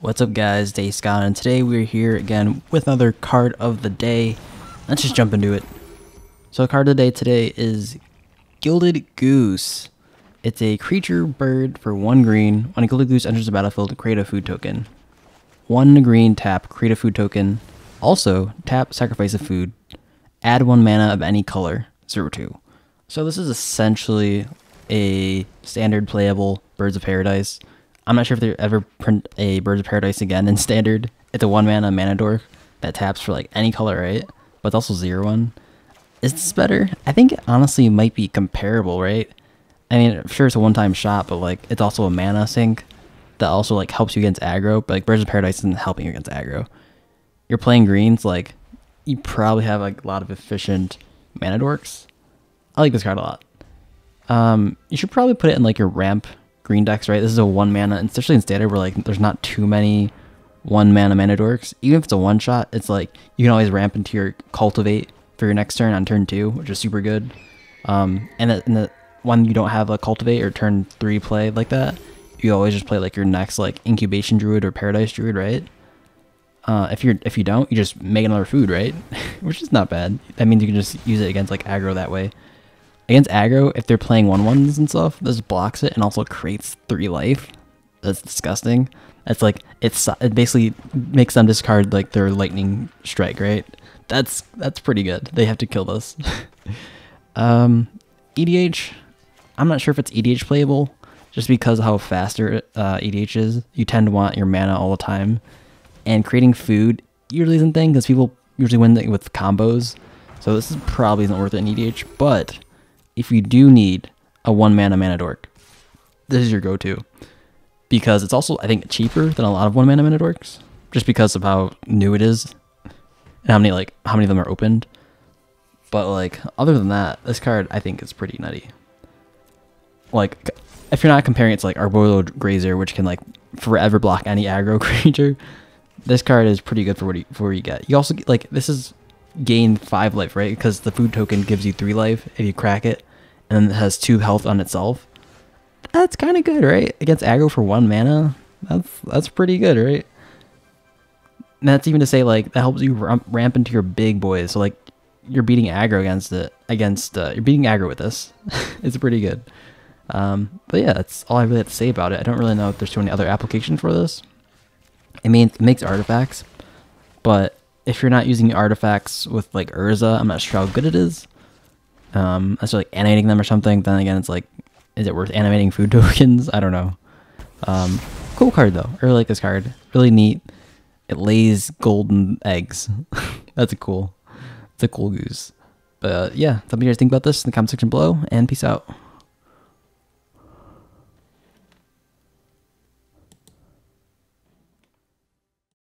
What's up guys, Day Scott, and today we're here again with another card of the day. Let's just jump into it. So the card of the day today is Gilded Goose. It's a creature bird for one green. When a Gilded Goose enters the battlefield, create a food token. One green tap, create a food token. Also, tap, sacrifice a food. Add one mana of any color, 0-2. So this is essentially a standard playable Birds of Paradise. I'm not sure if they ever print a Birds of Paradise again in standard. It's a one mana mana dork that taps for like any color, right? But it's also zero one. Is this better? I think it honestly might be comparable, right? I mean, sure it's a one time shot, but like it's also a mana sink that also like helps you against aggro. But like Birds of Paradise isn't helping you against aggro. You're playing greens, like you probably have like a lot of efficient mana dorks. I like this card a lot. Um, you should probably put it in like your ramp green decks, right? This is a one mana, especially in standard where like there's not too many one mana mana dorks. Even if it's a one shot, it's like you can always ramp into your cultivate for your next turn on turn two, which is super good. Um, and the, and the one you don't have a cultivate or turn three play like that, you always just play like your next like incubation druid or paradise druid, right? Uh, if you're if you don't, you just make another food, right? Which is not bad. That means you can just use it against like aggro that way. Against aggro, if they're playing one ones and stuff, this blocks it and also creates three life. That's disgusting. It's like it's it basically makes them discard like their lightning strike, right? That's that's pretty good. They have to kill this. um, EDH. I'm not sure if it's EDH playable, just because of how faster uh, EDH is. You tend to want your mana all the time, and creating food usually isn't thing because people usually win with combos. So this is probably isn't worth it in EDH, but if you do need a one mana mana dork, this is your go to. Because it's also, I think, cheaper than a lot of one mana mana dorks, just because of how new it is and how many like how many of them are opened. But like other than that, this card I think is pretty nutty. Like if you're not comparing it to like Arboreal Grazer, which can like forever block any aggro creature, this card is pretty good for what you, for what you get. You also get, like this is gain five life, right? Because the food token gives you three life if you crack it and it has two health on itself. That's kind of good, right? Against aggro for one mana, that's that's pretty good, right? And that's even to say like that helps you ramp, ramp into your big boys. So like you're beating aggro against it, against uh, you're beating aggro with this. it's pretty good. Um, but yeah, that's all I really have to say about it. I don't really know if there's too many other applications for this. I mean, it makes artifacts, but if you're not using artifacts with like Urza, I'm not sure how good it is um, you're like animating them or something. Then again, it's like, is it worth animating food tokens? I don't know. Um, cool card though. I really like this card. Really neat. It lays golden eggs. That's a cool. It's a cool goose. But uh, yeah, let me know what you guys think about this in the comment section below, and peace out.